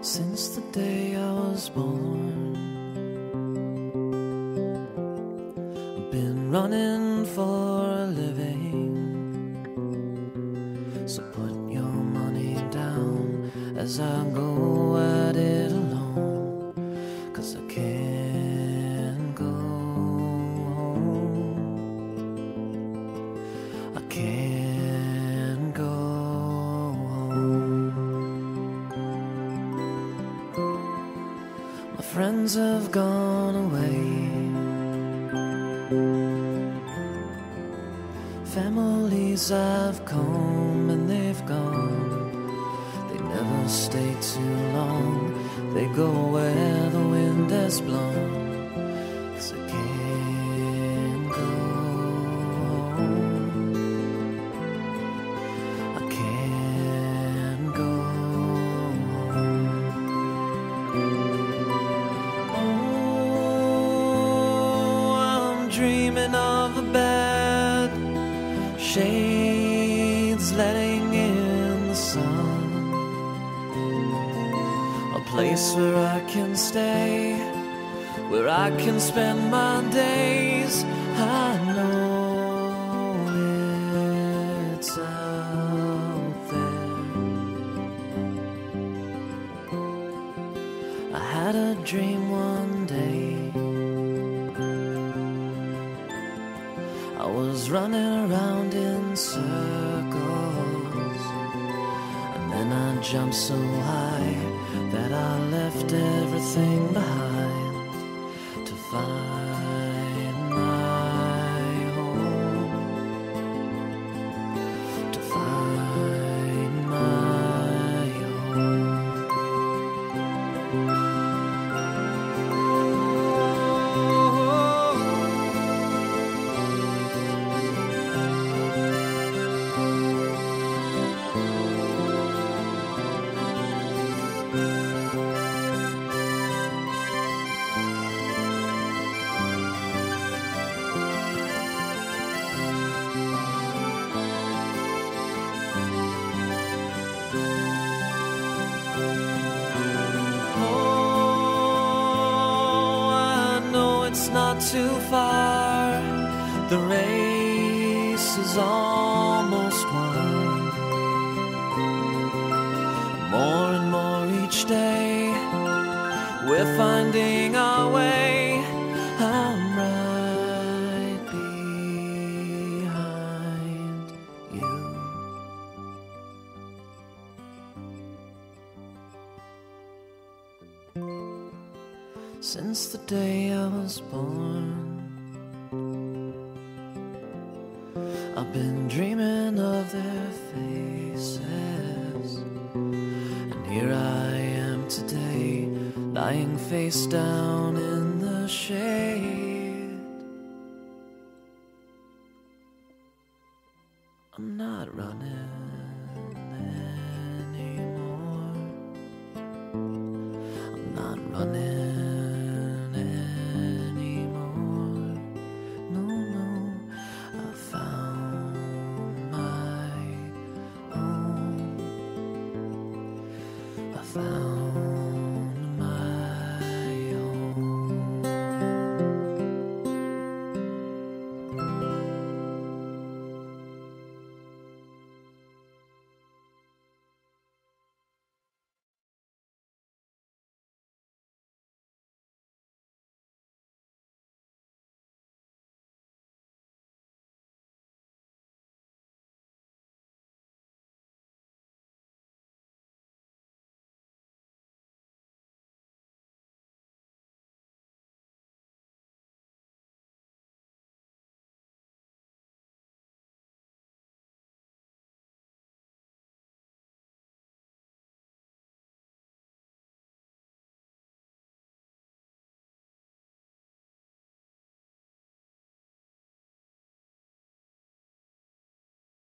Since the day I was born, I've been running for a living. So put your money down as I go friends have gone away. Families have come and they've gone. They never stay too long. They go where the wind has blown. 'Cause I can't dreaming of a bed, shades letting in the sun, a place where I can stay, where I can spend my days. I know it's out there. I had a dream one day. Was running around in circles. And then I jumped so high that I left everything behind to find too far. The race is almost won. More and more each day, we're finding our way. I'm right behind you. Since the day I was born, I've been dreaming of their faces. And here I am today, lying face down in the shade. I'm not running anymore. I'm not running found